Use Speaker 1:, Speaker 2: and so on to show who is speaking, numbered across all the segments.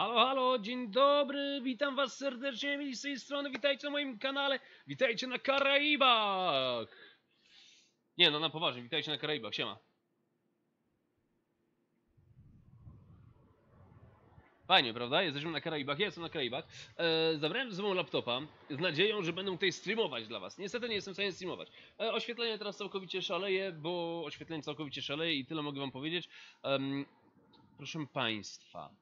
Speaker 1: Halo, halo, dzień dobry, witam was serdecznie, mieli z tej strony, witajcie na moim kanale, witajcie na Karaibach! Nie, no na poważnie, witajcie na Karaibach, siema. Fajnie, prawda? Jesteśmy na Karaibach, ja jestem na Karaibach. E, zabrałem ze sobą laptopa z nadzieją, że będę tutaj streamować dla was. Niestety nie jestem w stanie streamować. E, oświetlenie teraz całkowicie szaleje, bo oświetlenie całkowicie szaleje i tyle mogę wam powiedzieć. Em, proszę państwa,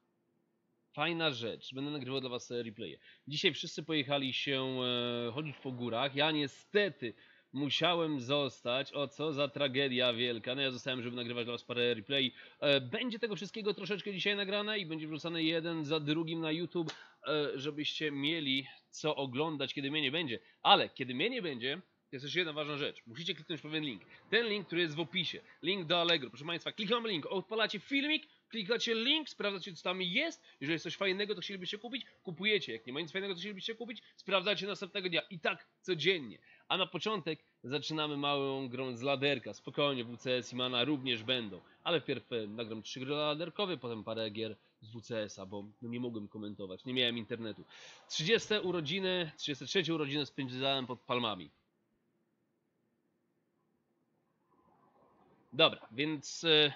Speaker 1: fajna rzecz. Będę nagrywał dla was replaye. Dzisiaj wszyscy pojechali się e, chodzić po górach. Ja niestety musiałem zostać. O co za tragedia wielka. No ja zostałem, żeby nagrywać dla was parę replay. E, będzie tego wszystkiego troszeczkę dzisiaj nagrane i będzie wrzucane jeden za drugim na YouTube, e, żebyście mieli co oglądać, kiedy mnie nie będzie. Ale kiedy mnie nie będzie, jest jeszcze jedna ważna rzecz. Musicie kliknąć pewien link. Ten link, który jest w opisie. Link do Allegro. Proszę Państwa, klikamy link, odpalacie filmik, klikacie link, sprawdzacie co tam jest. Jeżeli jest coś fajnego, to chcielibyście kupić, kupujecie. Jak nie ma nic fajnego, to chcielibyście kupić, sprawdzacie następnego dnia. I tak codziennie. A na początek zaczynamy małą grą z laderka. Spokojnie, WCS i Mana również będą. Ale wpierw e, nagram trzy gry laderkowe, potem parę gier z WCS-a, bo nie mogłem komentować, nie miałem internetu. 30 urodziny, 33 urodziny spędzałem pod palmami. Dobra, więc e,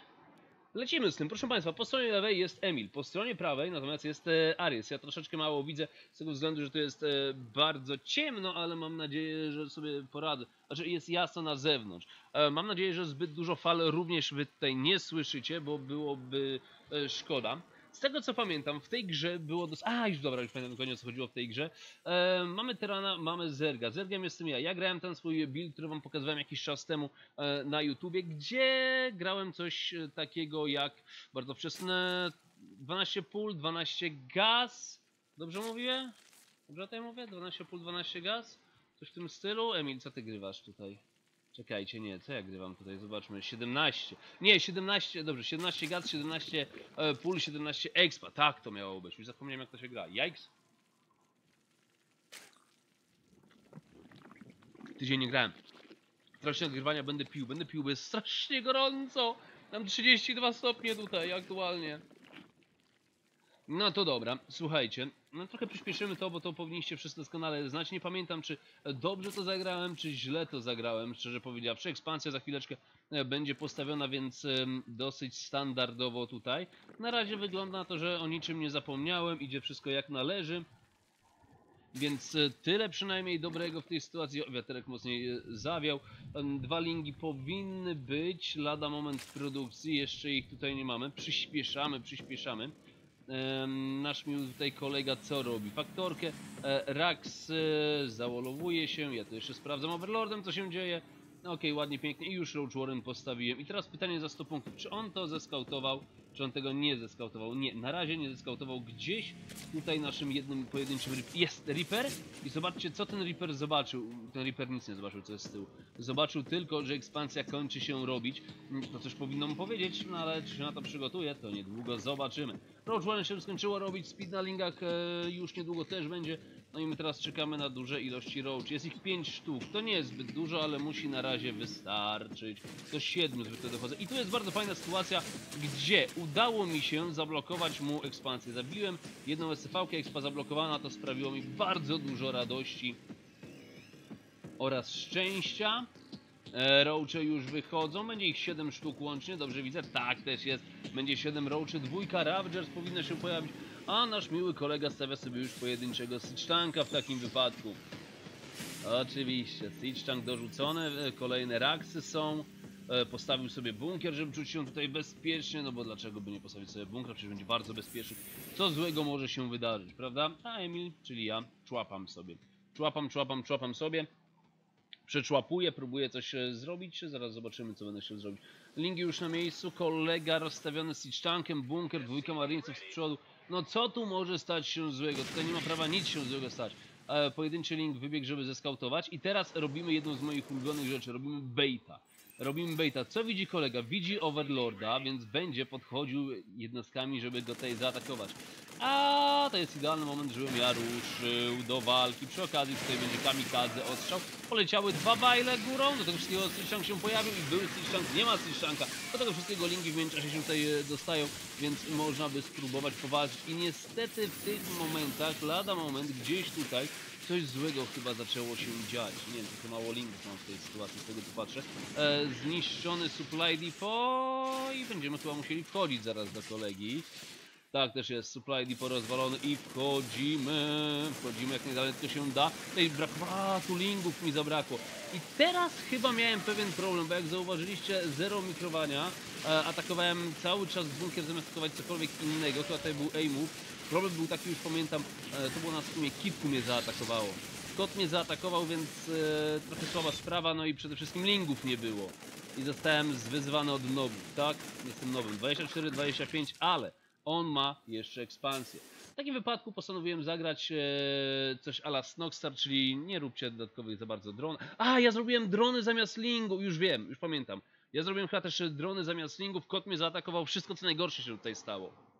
Speaker 1: lecimy z tym. Proszę Państwa, po stronie lewej jest Emil, po stronie prawej natomiast jest e, Aries. Ja troszeczkę mało widzę z tego względu, że tu jest e, bardzo ciemno, ale mam nadzieję, że sobie poradzę. Znaczy jest jasno na zewnątrz. E, mam nadzieję, że zbyt dużo fal również Wy tutaj nie słyszycie, bo byłoby szkoda. Z tego co pamiętam, w tej grze było dos... A, już dobra, już pamiętam dokładnie o co chodziło w tej grze. E, mamy Terana, mamy Zerga. Zergiem jestem ja. Ja grałem ten swój build, który wam pokazywałem jakiś czas temu e, na YouTubie, gdzie grałem coś e, takiego jak bardzo wczesne 12 pól, 12 gaz. Dobrze mówię? Dobrze tutaj mówię? 12 pól, 12 gaz? Coś w tym stylu? Emil, co ty grywasz tutaj? Czekajcie, nie, co ja grywam tutaj? Zobaczmy, 17. Nie, 17, dobrze, 17 gaz, 17 e, pól, 17 expa. Tak to miało być. Już zapomniałem jak to się gra. Yikes. Tydzień nie grałem. W trakcie nagrywania będę pił, będę pił, bo jest strasznie gorąco. Mam 32 stopnie tutaj aktualnie. No to dobra, słuchajcie, no trochę przyspieszymy to, bo to powinniście wszyscy doskonale znać. Nie pamiętam, czy dobrze to zagrałem, czy źle to zagrałem, szczerze powiedziawszy. Ekspansja za chwileczkę e, będzie postawiona, więc dosyć standardowo tutaj. Na razie wygląda na to, że o niczym nie zapomniałem, idzie wszystko jak należy. Więc e, tyle przynajmniej dobrego w tej sytuacji. O, wiaterek mocniej e, zawiał. Dwa lingi powinny być lada moment w produkcji. Jeszcze ich tutaj nie mamy. Przyspieszamy, przyspieszamy. Nasz miły tutaj kolega co robi? Faktorkę. E, Rax e, załolowuje się. Ja to jeszcze sprawdzam Overlordem co się dzieje. Okej, ładnie, pięknie. I już Roach Warren postawiłem. I teraz pytanie za 100 punktów. Czy on to zeskautował? Czy on tego nie zeskautował? Nie, na razie nie zeskautował. Gdzieś tutaj naszym jednym pojedynczym jest Reaper. I zobaczcie, co ten Reaper zobaczył. Ten Reaper nic nie zobaczył, co jest z tyłu. Zobaczył tylko, że ekspansja kończy się robić. To coś powinno mu powiedzieć, no ale czy się na to przygotuje, to niedługo zobaczymy. Roach Warren się skończyło robić, speed na e, już niedługo też będzie. No i my teraz czekamy na duże ilości roach. Jest ich 5 sztuk. To nie jest zbyt dużo, ale musi na razie wystarczyć. Do 7 zwykle dochodzę. I tu jest bardzo fajna sytuacja, gdzie udało mi się zablokować mu ekspansję. Zabiłem jedną SCV-kę, expa zablokowana, to sprawiło mi bardzo dużo radości oraz szczęścia. E, Roache już wychodzą, będzie ich 7 sztuk łącznie, dobrze widzę, tak też jest, będzie 7 roaczy, dwójka Ravagers powinna się pojawić, a nasz miły kolega stawia sobie już pojedynczego Siege Tanka w takim wypadku. Oczywiście, Siege Tank dorzucony, e, kolejne Raxy są, e, postawił sobie bunkier, żeby czuć się tutaj bezpiecznie, no bo dlaczego by nie postawić sobie bunkra, przecież będzie bardzo bezpieczny. Co złego może się wydarzyć, prawda? A Emil, czyli ja, człapam sobie. Człapam, człapam, człapam sobie przeczłapuję, próbuję coś e, zrobić, zaraz zobaczymy co będę chciał zrobić. Lingi już na miejscu, kolega rozstawiony z tankiem, bunker, dwójka marinesów z przodu. No co tu może stać się złego? Tutaj nie ma prawa nic się złego stać. E, pojedynczy link wybiegł, żeby zeskautować i teraz robimy jedną z moich ulubionych rzeczy, robimy baita. Robimy baita. Co widzi kolega? Widzi Overlorda, więc będzie podchodził jednostkami, żeby go tutaj zaatakować. A to jest idealny moment, żebym ja ruszył do walki. Przy okazji tutaj będzie kamikadze, ostrzał. Poleciały dwa bajle górą, do tego wszystkiego Stitchunk się pojawił i był Stitchunk, nie ma Stitchunka. Do tego wszystkiego linki w międzyczasie się tutaj e, dostają, więc można by spróbować powalczyć. I niestety w tych momentach, lada moment, gdzieś tutaj coś złego chyba zaczęło się dziać. Nie wiem, trochę mało linków mam w tej sytuacji, z tego co patrzę. E, zniszczony supply depot i będziemy chyba musieli wchodzić zaraz do kolegi. Tak, też jest supply depot rozwalony i wchodzimy. Wchodzimy jak najdalej tylko się da. Tutaj brakowało, tu lingów mi zabrakło. I teraz chyba miałem pewien problem, bo jak zauważyliście, zero mikrowania. E, atakowałem cały czas bunkier zamiast atakować cokolwiek innego. Chyba tutaj był A-move. Problem był taki, już pamiętam, e, to było na sumie kitku mnie zaatakowało. Kot mnie zaatakował, więc e, trochę słaba sprawa, no i przede wszystkim lingów nie było. I zostałem zwyzwany od nowów, tak? Jestem nowym, 24-25, ale on ma jeszcze ekspansję. W takim wypadku postanowiłem zagrać e, coś ala Snogstar, czyli nie róbcie dodatkowych za bardzo dron. A, ja zrobiłem drony zamiast lingów, już wiem, już pamiętam. Ja zrobiłem chyba też drony zamiast lingów, kot mnie zaatakował, wszystko co najgorsze się tutaj stało.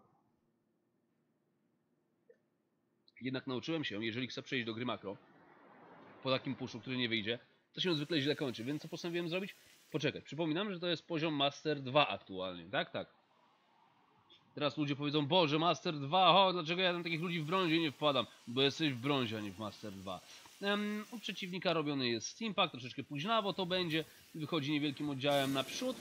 Speaker 1: Jednak nauczyłem się, jeżeli chcę przejść do gry makro, po takim puszu, który nie wyjdzie, to się zwykle źle kończy, więc co postanowiłem zrobić? Poczekać. Przypominam, że to jest poziom Master 2 aktualnie, tak? Tak. Teraz ludzie powiedzą, Boże, Master 2, o, dlaczego ja na takich ludzi w brązie nie wpadam? Bo jesteś w brązie, a nie w Master 2. Um, u przeciwnika robiony jest Steampack, troszeczkę późnawo to będzie, wychodzi niewielkim oddziałem naprzód.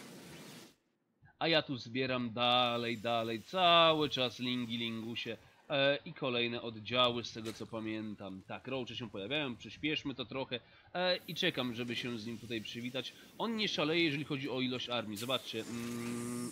Speaker 1: A ja tu zbieram dalej, dalej, cały czas lingi, lingusie e, i kolejne oddziały z tego co pamiętam. Tak, roache się pojawiają, przyspieszmy to trochę e, i czekam, żeby się z nim tutaj przywitać. On nie szaleje, jeżeli chodzi o ilość armii. Zobaczcie, mm,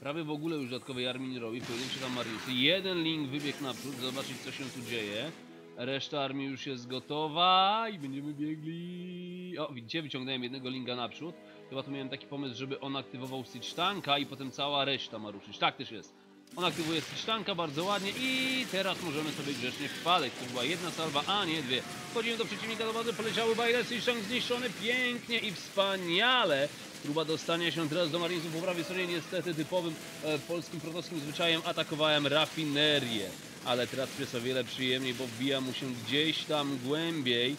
Speaker 1: prawie w ogóle już dodatkowej armii nie robi, pojedynczy tam Mariusy. Jeden link wybiegł naprzód, zobaczyć co się tu dzieje. Reszta armii już jest gotowa i będziemy biegli. O, widzicie, wyciągnąłem jednego linka naprzód. Chyba tu miałem taki pomysł, żeby on aktywował Stitch Tanka i potem cała reszta ma ruszyć. Tak też jest. On aktywuje Stitch Tanka bardzo ładnie i teraz możemy sobie grzecznie wpadać. To była jedna salwa, a nie dwie. Wchodzimy do przeciwnika do bazy, poleciały bajle, Stitch Tank zniszczony pięknie i wspaniale. Próba dostania się teraz do Marinesów po prawej stronie, niestety typowym e, polskim protowskim zwyczajem atakowałem rafinerię. Ale teraz jest o wiele przyjemniej, bo wbija mu się gdzieś tam głębiej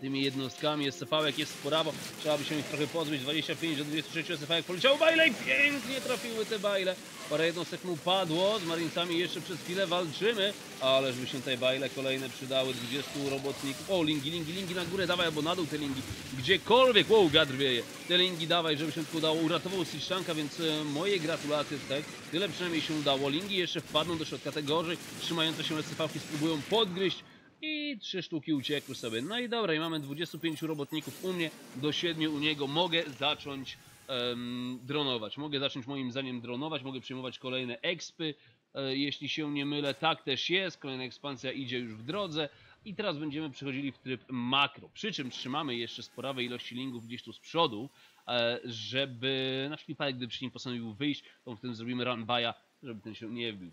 Speaker 1: tymi jednostkami. SFałek, jest sporawo. Trzeba by się ich trochę pozbyć. 25 do 23 SFałek poleciał bajle pięknie trafiły te bajle. Parę jednostek mu padło. Z Marinesami jeszcze przez chwilę walczymy. Ależ by się te bajle kolejne przydały. 20 robotników. O, lingi, lingi, lingi na górę. Dawaj, albo na dół te lingi. Gdziekolwiek. Wow, gadr wieje. Te lingi dawaj, żeby się tylko udało. Uratował Stitchtanka, więc e, moje gratulacje tutaj. Tyle przynajmniej się udało. Lingi jeszcze wpadną do środka. Te gorzej trzymające się SFałki spróbują podgryźć. I trzy sztuki uciekły sobie. No i dobra, i mamy 25 robotników u mnie, do 7 u niego. Mogę zacząć em, dronować. Mogę zacząć moim zdaniem dronować, mogę przyjmować kolejne expy. E, jeśli się nie mylę, tak też jest. Kolejna ekspansja idzie już w drodze. I teraz będziemy przechodzili w tryb makro. Przy czym trzymamy jeszcze sporawe ilości lingów gdzieś tu z przodu, e, żeby nasz flipalek, gdy przy nim postanowił wyjść, to wtedy zrobimy run by'a, żeby ten się nie wbił.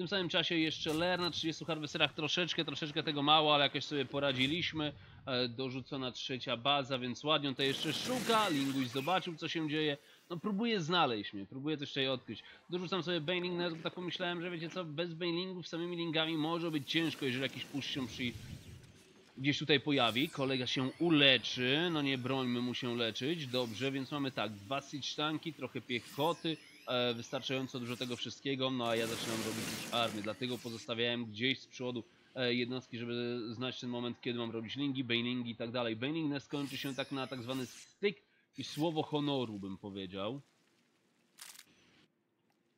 Speaker 1: Tym samym czasie jeszcze Ler na 30 harwesterach troszeczkę, troszeczkę tego mało, ale jakoś sobie poradziliśmy. E, dorzucona trzecia baza, więc ładnie on to jeszcze szuka. Linguś zobaczył co się dzieje. No próbuje znaleźć mnie, próbuje coś tutaj odkryć. Dorzucam sobie Baneling Nest, bo tak pomyślałem, że wiecie co, bez Banelingów samymi lingami może być ciężko, jeżeli jakiś push się przy gdzieś tutaj pojawi. Kolega się uleczy, no nie brońmy mu się leczyć. Dobrze, więc mamy tak, dwa siege tanki, trochę piechoty, e, wystarczająco dużo tego wszystkiego, no a ja zaczynam robić już armię, dlatego pozostawiałem gdzieś z przodu e, jednostki, żeby znać ten moment, kiedy mam robić lingi, banelingi i tak dalej. Baneling nest kończy się tak na tak zwany styk i słowo honoru, bym powiedział.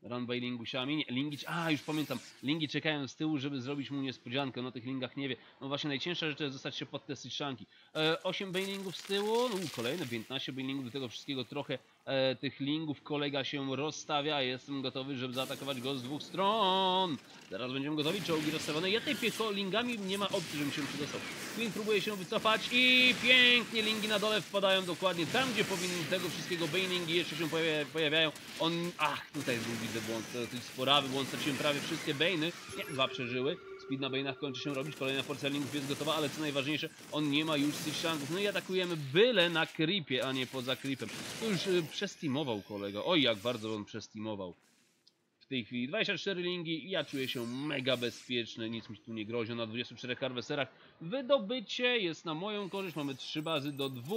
Speaker 1: Run by lingusiami. Nie, lingi, a już pamiętam, lingi czekają z tyłu, żeby zrobić mu niespodziankę, no tych lingach nie wie. No właśnie najcięższa rzecz jest dostać się pod te strzanki. E, 8 bailingów z tyłu, no kolejne 15 bailingów, do tego wszystkiego trochę e, tych lingów kolega się rozstawia, jestem gotowy, żeby zaatakować go z dwóch stron. Zaraz będziemy gotowi, czołgi rozstawione. Ja tej lingami nie ma opcji, żebym się przydostał. Queen próbuje się wycofać i pięknie lingi na dole wpadają dokładnie tam, gdzie powinny tego wszystkiego bailingi jeszcze się pojawia, pojawiają. On, ach, tutaj był widzę błąd, to dosyć sporawy błąd, straciłem prawie wszystkie bainy. Nie, dwa przeżyły. Speed na Bane'ach kończy się robić, kolejna porcja linków jest gotowa, ale co najważniejsze, on nie ma już tych szangów. No i atakujemy byle na creepie, a nie poza creepem. To już y, przesteamował kolega. Oj, jak bardzo on przesteamował. W tej chwili 24 lingi, ja czuję się mega bezpieczny, nic mi tu nie grozi. Na 24 harwesterach wydobycie jest na moją korzyść, mamy 3 bazy do 2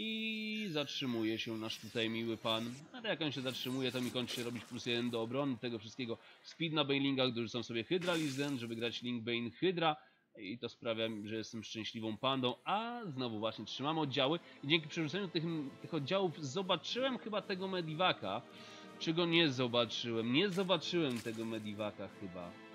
Speaker 1: i zatrzymuje się nasz tutaj miły pan. Ale jak on się zatrzymuje, to mi kończy się robić plus 1 do obrony tego wszystkiego. Speed na Banelingach, dorzucam sobie Hydra Lizden, żeby grać Link Bane Hydra. I to sprawia, że jestem szczęśliwą pandą, a znowu właśnie trzymamy oddziały i dzięki przerzuceniu tych, tych oddziałów zobaczyłem chyba tego Medivaka, czy go nie zobaczyłem? Nie zobaczyłem tego Medivaka chyba.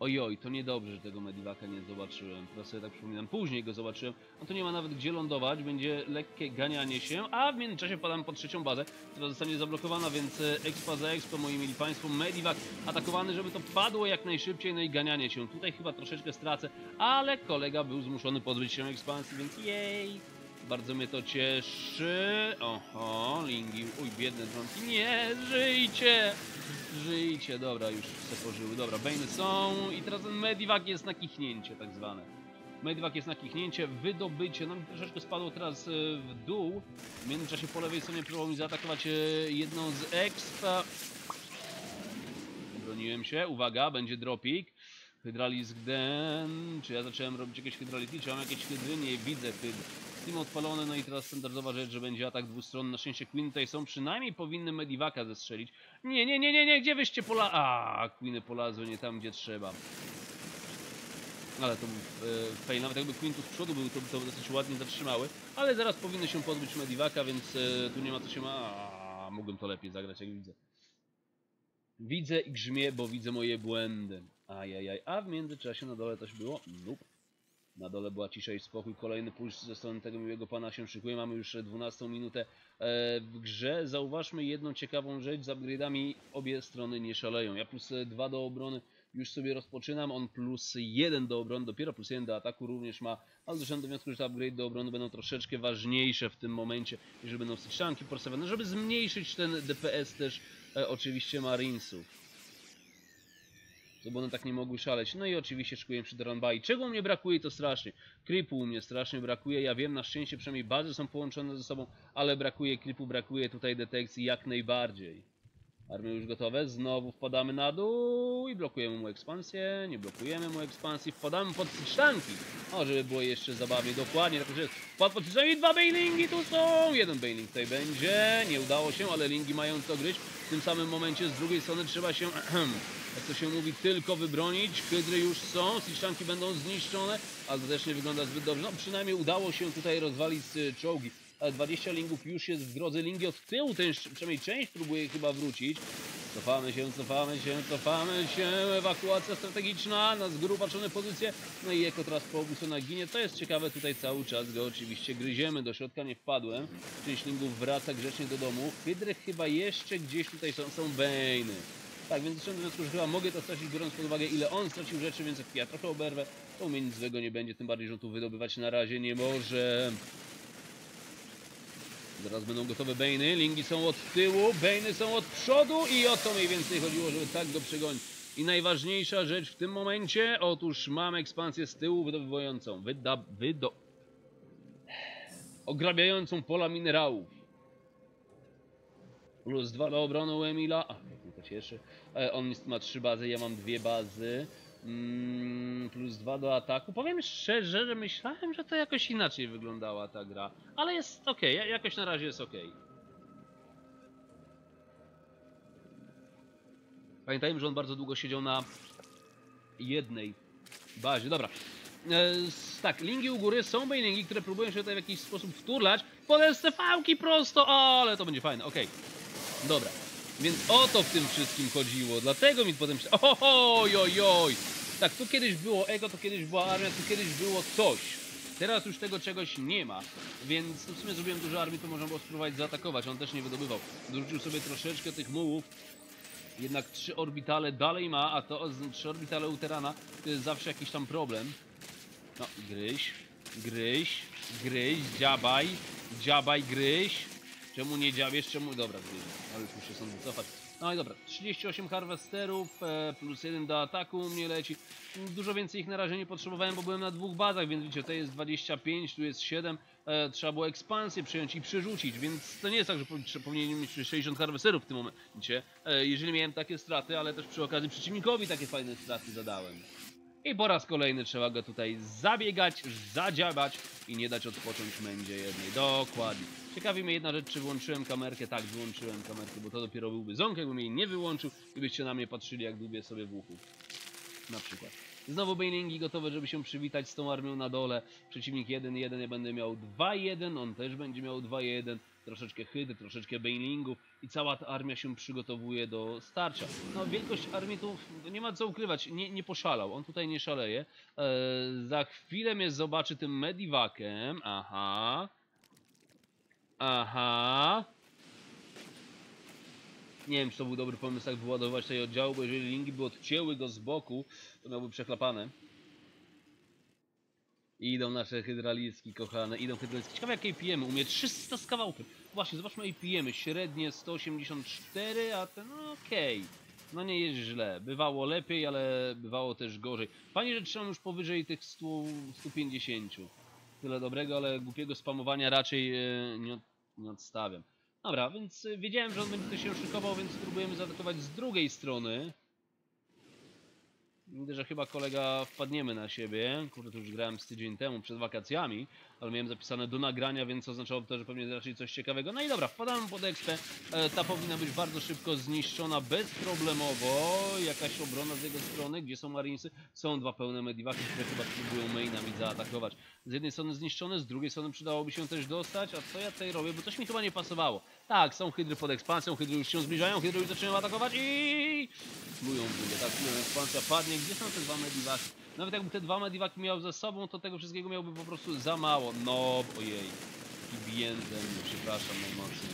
Speaker 1: Ojoj, to niedobrze, że tego Medivaka nie zobaczyłem. Teraz sobie tak przypominam, później go zobaczyłem. No to nie ma nawet gdzie lądować, będzie lekkie ganianie się, a w międzyczasie padam pod trzecią bazę, która zostanie zablokowana, więc e, expa za expo, moi mili państwo, Medivac atakowany, żeby to padło jak najszybciej, no i ganianie się. Tutaj chyba troszeczkę stracę, ale kolega był zmuszony pozbyć się ekspansji, więc jej! Bardzo mnie to cieszy. Oho, Lingi, uj, biedne dronki, nie, żyjcie! Żyjcie, dobra, już se pożyły. Dobra, Bane są i teraz ten Medivac jest na kichnięcie tak zwane. Medivac jest na kichnięcie, wydobycie, no mi troszeczkę spadło teraz e, w dół. W międzyczasie po lewej stronie próbował mi zaatakować e, jedną z expa. Broniłem się, uwaga, będzie dropik. Hydralisk den. Czy ja zacząłem robić jakieś hydraliki? Czy mam jakieś hydry? Nie widzę hydr. Steam odpalony, no i teraz standardowa rzecz, że będzie atak dwustronny. Na szczęście Queen tutaj są, przynajmniej powinny Medivaka zestrzelić. Nie, nie, nie, nie, nie, gdzie wyście pola... A, Queeny polazły nie tam, gdzie trzeba. Ale to był e, fail, nawet jakby Queen tu z przodu był, to by to dosyć ładnie zatrzymały. Ale zaraz powinny się pozbyć Medivaka, więc e, tu nie ma co się ma... A, mógłbym to lepiej zagrać, jak widzę. Widzę i grzmię, bo widzę moje błędy. Ajajaj, a w międzyczasie na dole coś było? Nope. Na dole była cisza i spokój. Kolejny puls ze strony tego miłego pana się szykuje. Mamy już 12 minutę e, w grze. Zauważmy jedną ciekawą rzecz. Z upgrade'ami obie strony nie szaleją. Ja plus 2 do obrony już sobie rozpoczynam. On plus 1 do obrony, dopiero plus 1 do ataku również ma. Ale doszedłem do wniosku, że te upgrade do obrony będą troszeczkę ważniejsze w tym momencie. Jeżeli będą strzanki porsowane, żeby zmniejszyć ten DPS też e, oczywiście Marinesów bo one tak nie mogły szaleć. No i oczywiście szykuję się do Ranbai. Czego mnie brakuje to strasznie? Creepu u mnie strasznie brakuje. Ja wiem, na szczęście przynajmniej bazy są połączone ze sobą, ale brakuje creepu, brakuje tutaj detekcji jak najbardziej. Armie już gotowe, znowu wpadamy na dół i blokujemy mu ekspansję, nie blokujemy mu ekspansji, wpadamy pod sztanki. O, żeby było jeszcze zabawnie, dokładnie, tak że wpadł pod i dwa bailingi tu są, jeden bailing tutaj będzie, nie udało się, ale lingi mają co gryźć. W tym samym momencie z drugiej strony trzeba się jak to się mówi, tylko wybronić. Hydry już są, Siszczanki będą zniszczone, ale to też nie wygląda zbyt dobrze. No przynajmniej udało się tutaj rozwalić y, czołgi. Ale 20 lingów już jest w drodze. Lingi od tyłu, ten, przynajmniej część próbuje chyba wrócić. Cofamy się, cofamy się, cofamy się. Ewakuacja strategiczna, na z góry patrzone pozycje. No i jako teraz po ginie. To jest ciekawe, tutaj cały czas go oczywiście gryziemy. Do środka nie wpadłem. Część lingów wraca grzecznie do domu. Hydry chyba jeszcze gdzieś tutaj są, są Bane. Tak, więc do wniosku, że chyba mogę to stracić, biorąc pod uwagę ile on stracił rzeczy, więc jak ja trochę oberwę, to u mnie nic złego nie będzie, tym bardziej, że tu wydobywać na razie nie może. Zaraz będą gotowe Bane'y, Lingi są od tyłu, Bane'y są od przodu i o to mniej więcej chodziło, żeby tak go przegonić. I najważniejsza rzecz w tym momencie, otóż mam ekspansję z tyłu wydobywającą, wyda, wydo... ograbiającą pola minerałów. Plus dwa do obrony u Emila. Cieszy. E, on ma trzy bazy, ja mam dwie bazy. Mm, plus dwa do ataku. Powiem szczerze, że myślałem, że to jakoś inaczej wyglądała ta gra. Ale jest ok, jakoś na razie jest ok. Pamiętajmy, że on bardzo długo siedział na jednej bazie. Dobra. E, tak, lingi u góry są bailingi, które próbują się tutaj w jakiś sposób wturlać. Pod STV-ki prosto, ale to będzie fajne, ok. Dobra, więc o to w tym wszystkim chodziło, dlatego mi potem się... Oj, oj! Tak, tu kiedyś było ego, to kiedyś była armia, tu kiedyś było coś. Teraz już tego czegoś nie ma, więc w sumie zrobiłem dużo armii, to można było spróbować zaatakować, on też nie wydobywał. Dorzucił sobie troszeczkę tych mułów, jednak trzy orbitale dalej ma, a to trzy orbitale Uterana to jest zawsze jakiś tam problem. No, gryź, gryź, gryź, dziabaj, dziabaj, gryź. Czemu nie dziabiesz? Czemu... Dobra, ale już muszę stąd wycofać. No i dobra, 38 harvesterów, e, plus jeden do ataku mnie leci. Dużo więcej ich na razie nie potrzebowałem, bo byłem na dwóch bazach, więc widzicie, to jest 25, tu jest 7. E, trzeba było ekspansję przyjąć i przerzucić, więc to nie jest tak, że powi- powinienem mieć 60 harvesterów w tym momencie, e, jeżeli miałem takie straty, ale też przy okazji przeciwnikowi takie fajne straty zadałem. I po raz kolejny trzeba go tutaj zabiegać, zadziabać i nie dać odpocząć mędzie jednej. Dokładnie. Ciekawi mnie jedna rzecz, czy wyłączyłem kamerkę. Tak, wyłączyłem kamerkę, bo to dopiero byłby ząk, jakbym jej nie wyłączył i byście na mnie patrzyli, jak dłubię sobie w uchu. Na przykład. Znowu bailingi gotowe, żeby się przywitać z tą armią na dole. Przeciwnik 1-1, ja będę miał 2-1, on też będzie miał 2-1. Troszeczkę hyd, troszeczkę bailingów i cała ta armia się przygotowuje do starcia. No wielkość armii tu no, nie ma co ukrywać, nie, nie poszalał, on tutaj nie szaleje. Eee, za chwilę mnie zobaczy tym medivakiem, aha. Aha. Nie wiem, czy to był dobry pomysł, tak wyładować tutaj oddziału, bo jeżeli linki by odcięły go z boku, to miałby przeklapane. Idą nasze hydraliski kochane, idą hydraliski. Ciekawe jakie pijemy, umie 300 z kawałkiem. Właśnie, zobaczmy jej pijemy. Średnie 184, a ten no okej. No nie jest źle. Bywało lepiej, ale bywało też gorzej. Fajnie, że trzymam już powyżej tych 100, 150. Tyle dobrego, ale głupiego spamowania raczej e, nie, nie odstawiam. Dobra, więc e, wiedziałem, że on będzie się szykował, więc spróbujemy zaatakować z drugiej strony. Widzę, że chyba kolega wpadniemy na siebie. Kurde, to już grałem z tydzień temu, przed wakacjami, ale miałem zapisane do nagrania, więc oznaczało to, że pewnie raczej coś ciekawego. No i dobra, wpadamy pod expę. E, ta powinna być bardzo szybko zniszczona bezproblemowo. Jakaś obrona z jego strony, gdzie są marinesy? Są dwa pełne medivaki, które chyba próbują mainami zaatakować. Z jednej strony zniszczone, z drugiej strony przydałoby się też dostać, a co ja tutaj robię? Bo coś mi chyba nie pasowało. Tak, są hydry pod ekspansją, hydry już się zbliżają, hydry już zaczynają atakować i plują w tak, plują, ekspansja padnie. Gdzie są te dwa medivaki? Nawet jakby te dwa medivaki miał ze sobą, to tego wszystkiego miałby po prostu za mało. No, ojej. Taki biędzen, przepraszam najmocniej.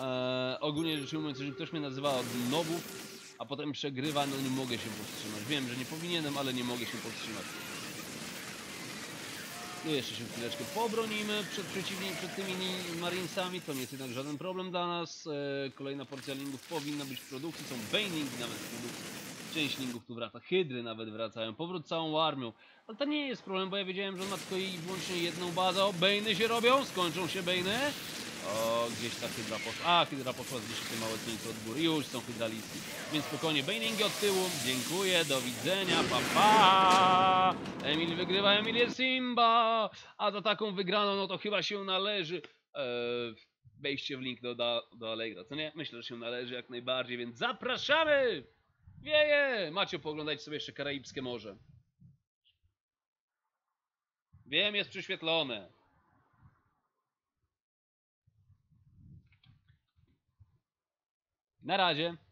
Speaker 1: eee, ogólnie rzecz ujmując, jeżeli ktoś mnie nazywa od nowów, a potem przegrywa, no nie mogę się powstrzymać. Wiem, że nie powinienem, ale nie mogę się powstrzymać. No jeszcze się chwileczkę pobronimy przed przeciwnik, przed tymi marinesami, to nie jest jednak żaden problem dla nas. E, kolejna porcja lingów powinna być w produkcji, są banelingi nawet w produkcji. Część lingów tu wraca, hydry nawet wracają, powrót całą armią. Ale to nie jest problem, bo ja wiedziałem, że on ma tylko i wyłącznie jedną bazę. O, się robią, skończą się bejny. O, gdzieś ta hydra poszła. A, hydra poszła zniszczyć te małe tynki od góry. Już są hydraliski. Więc spokojnie, bailingi od tyłu. Dziękuję, do widzenia, pa pa! Emil wygrywa, Emil jest Simba! A za taką wygraną, no to chyba się należy e, wejście w link do, do, do Allegra, co nie? Myślę, że się należy jak najbardziej, więc zapraszamy! Wieje! Macie pooglądać sobie jeszcze Karaibskie Morze. Wiem, jest przyświetlone. Na razie.